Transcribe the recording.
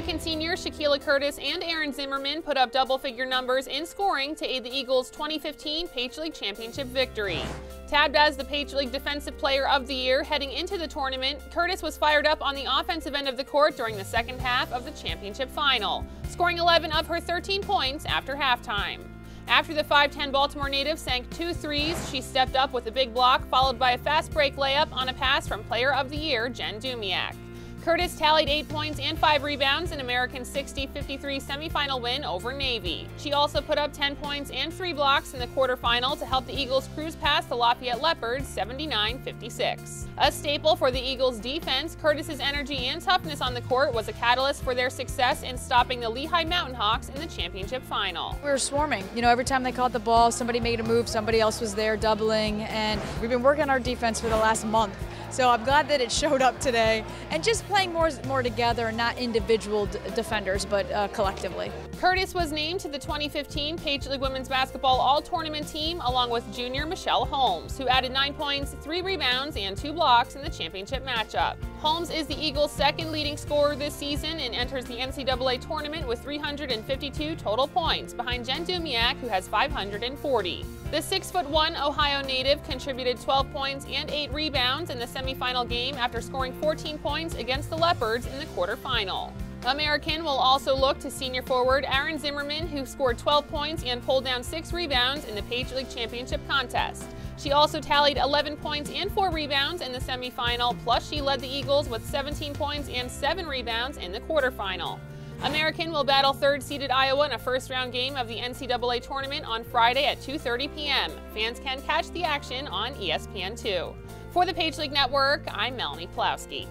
American seniors Shaquila Curtis and Arron Zimmerman put up double-figure numbers in scoring to aid the Eagles' 2015 Patriot League Championship victory. Tabbed as the Patriot League Defensive Player of the Year heading into the tournament, Curtis was fired up on the offensive end of the court during the second half of the championship final, scoring 11 of her 13 points after halftime. After the 5'10 Baltimore native sank two threes, she stepped up with a big block, followed by a fast break layup on a pass from Player of the Year Jen Dumiak. Curtis tallied 8 points and 5 rebounds in American's 60-53 semifinal win over Navy. She also put up 10 points and 3 blocks in the quarterfinal to help the Eagles cruise past the Lafayette Leopards 79-56. A staple for the Eagles defense, Curtis's energy and toughness on the court was a catalyst for their success in stopping the Lehigh Mountain Hawks in the championship final. We were swarming. You know, every time they caught the ball, somebody made a move, somebody else was there doubling, and we've been working on our defense for the last month. So I'm glad that it showed up today and just playing more, more together, not individual defenders, but uh, collectively. Curtis was named to the 2015 Patriot League Women's Basketball All-Tournament team along with junior Michelle Holmes, who added 9 points, 3 rebounds, and 2 blocks in the championship matchup. Holmes is the Eagles' second leading scorer this season and enters the NCAA tournament with 352 total points, behind Jen Dumiak, who has 540. The 6'1 Ohio native contributed 12 points and 8 rebounds in the semifinal game after scoring 14 points against the Leopards in the quarterfinal. American will also look to senior forward Arron Zimmerman, who scored 12 points and pulled down 6 rebounds in the Patriot League Championship contest. She also tallied 11 points and 4 rebounds in the semifinal, plus she led the Eagles with 17 points and 7 rebounds in the quarterfinal. American will battle third-seeded Iowa in a first-round game of the NCAA tournament on Friday at 2.30 p.m. Fans can catch the action on ESPN2. For the Patriot League Network, I'm Melanie Pellowski.